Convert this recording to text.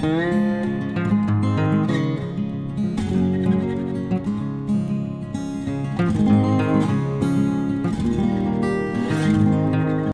Música